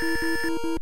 Thank you.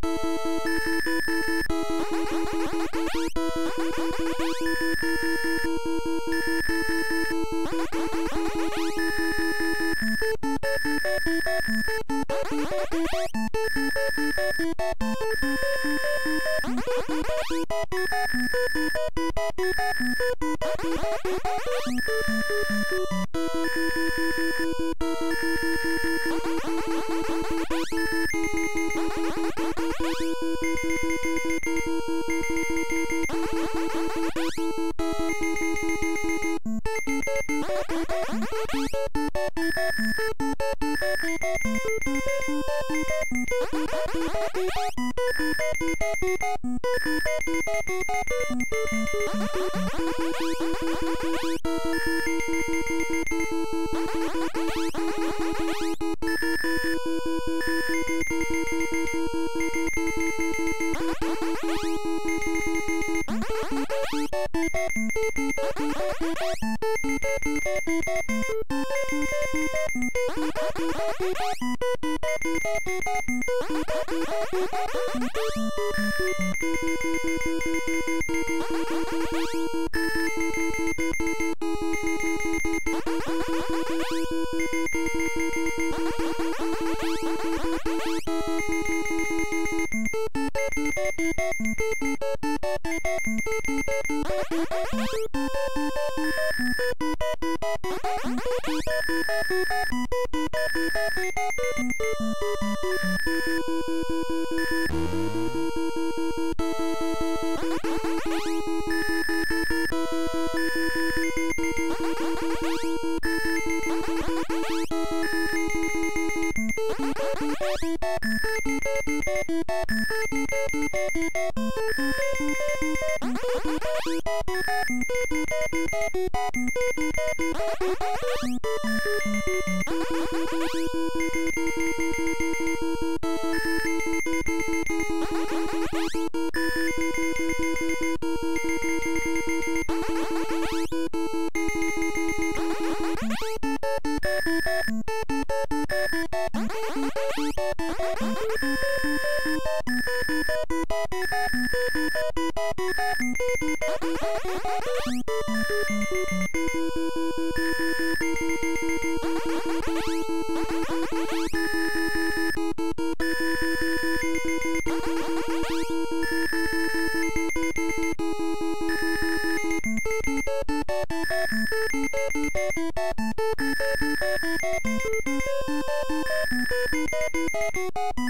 うん。you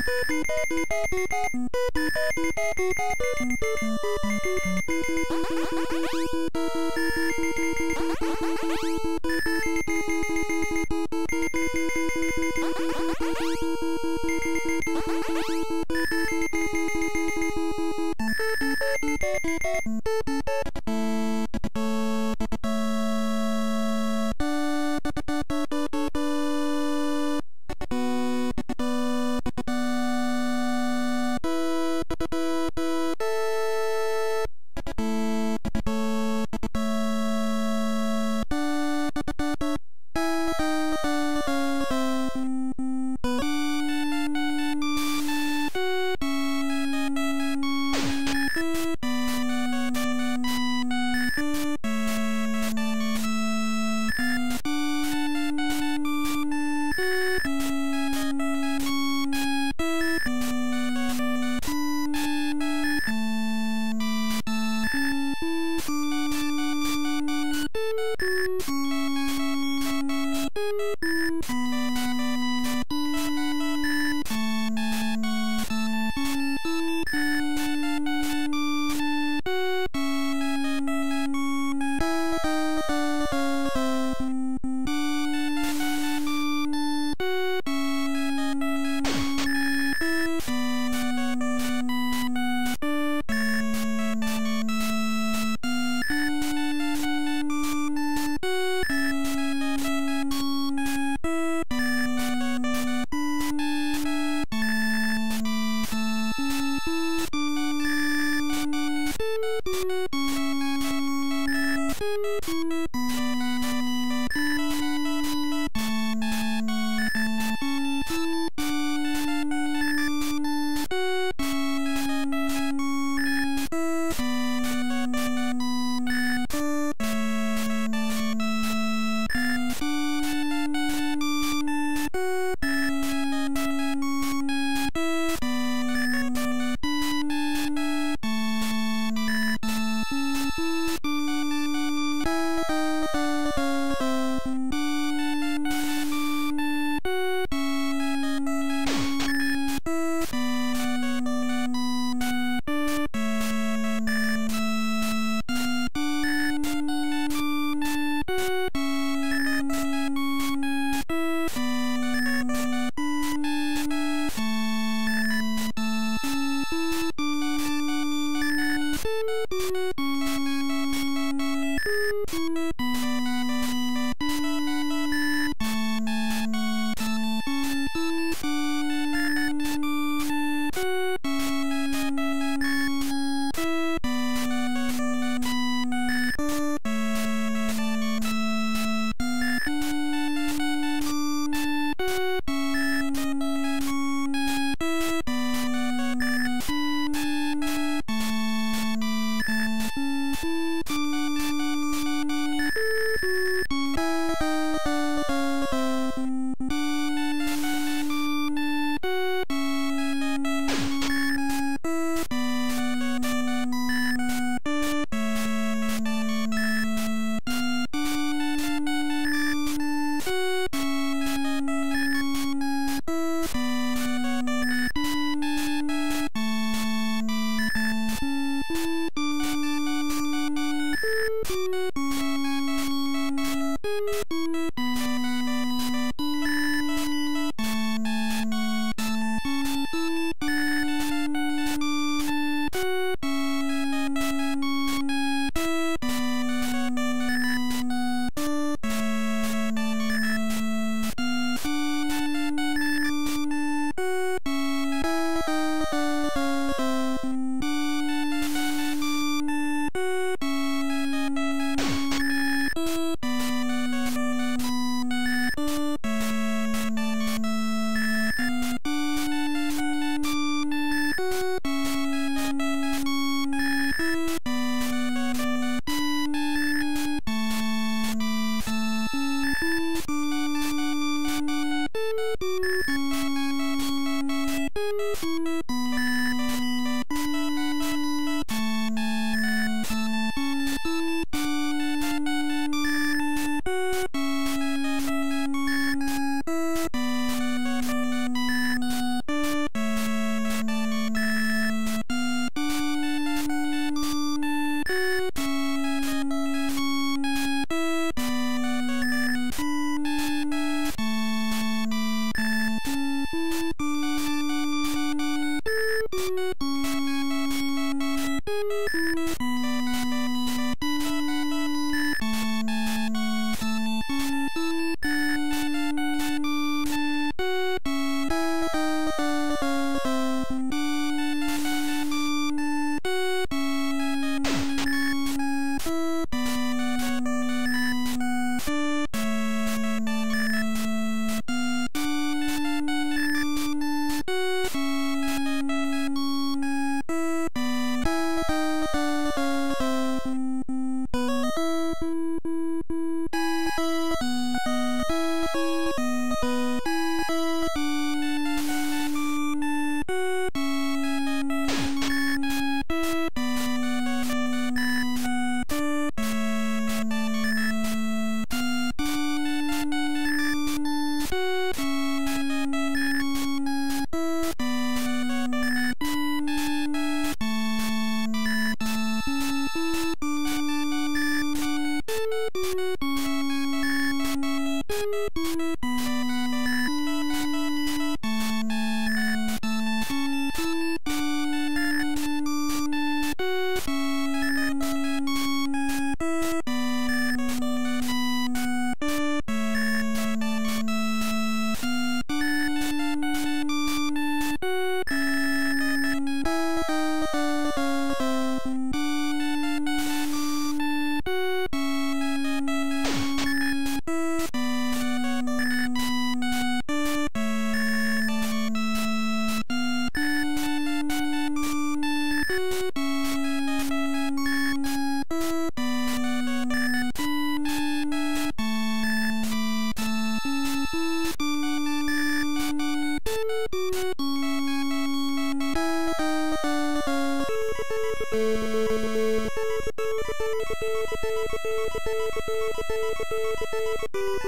Thank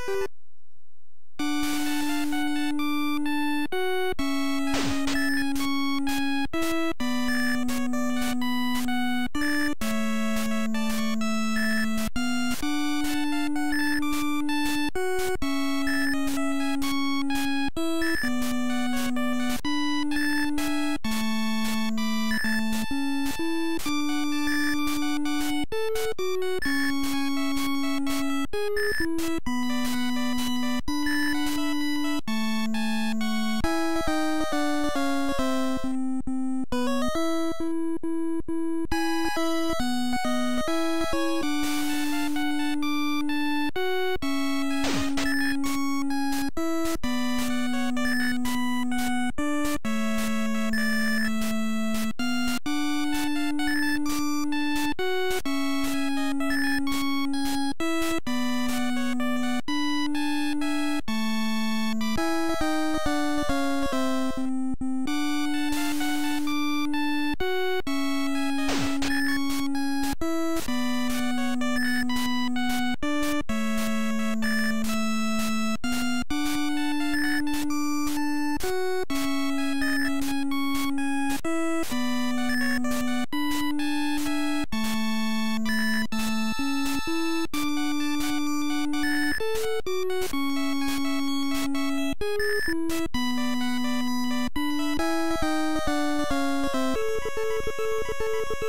you.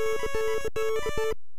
Thank you.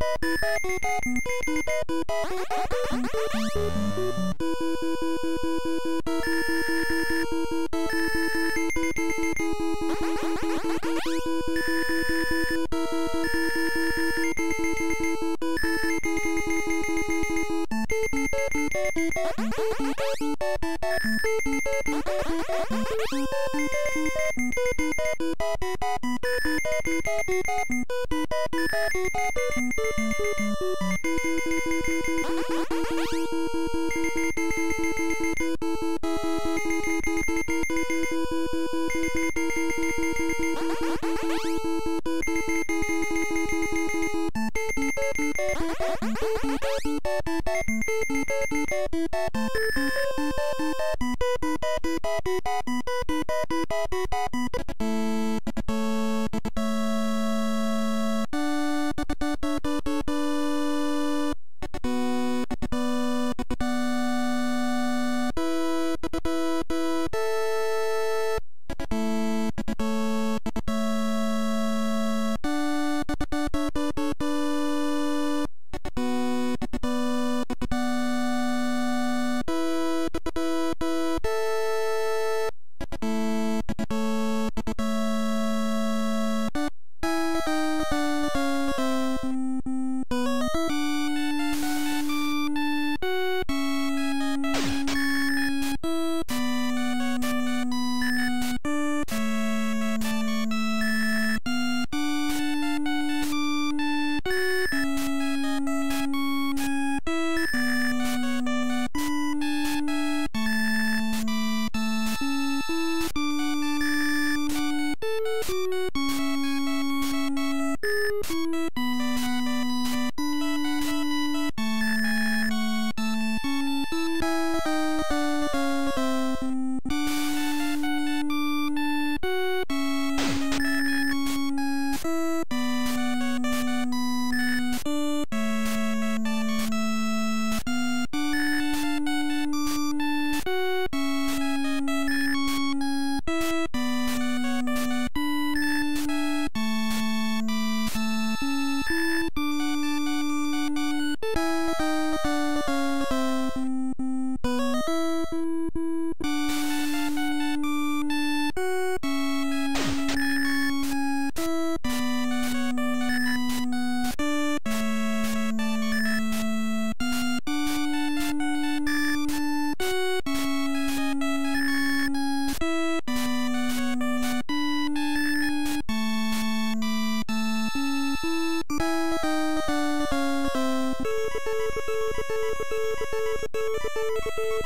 you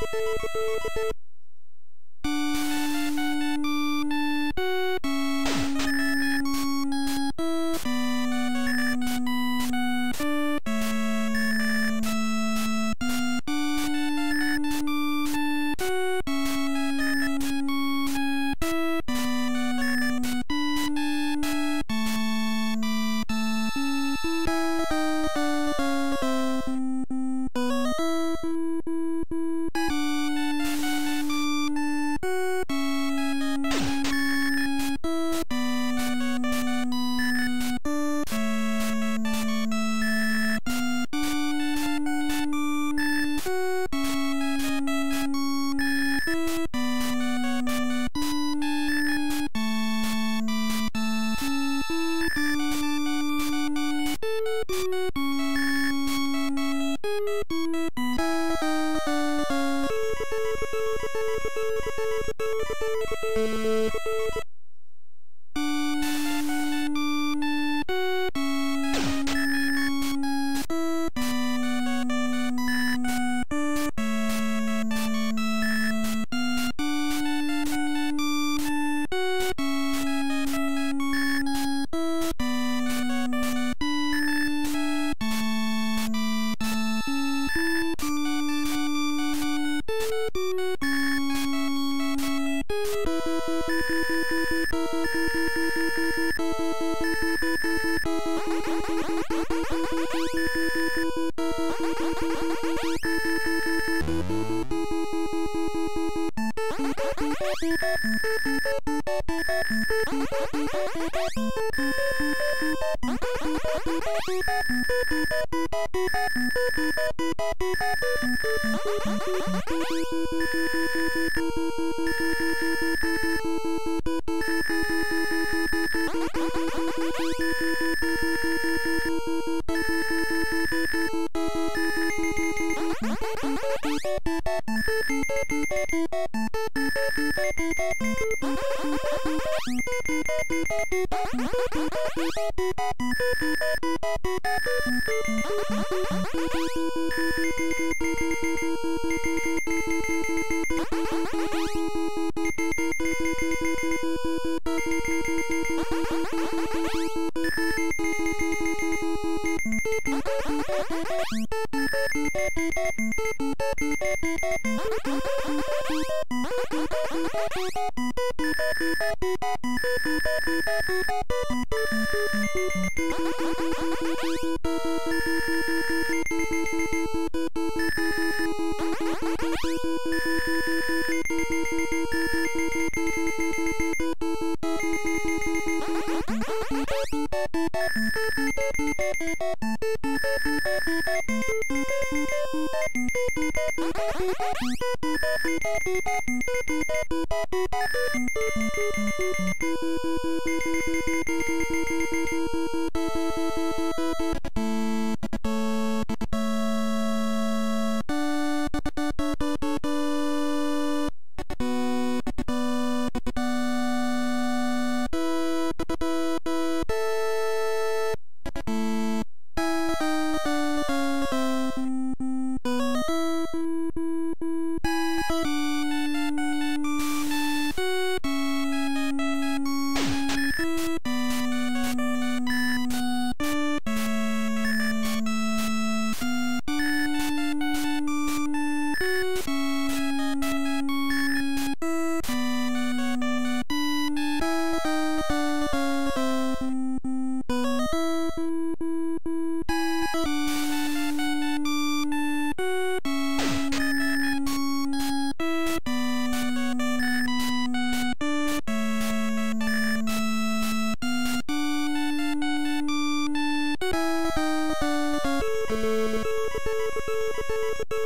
Thank you. フフフフ。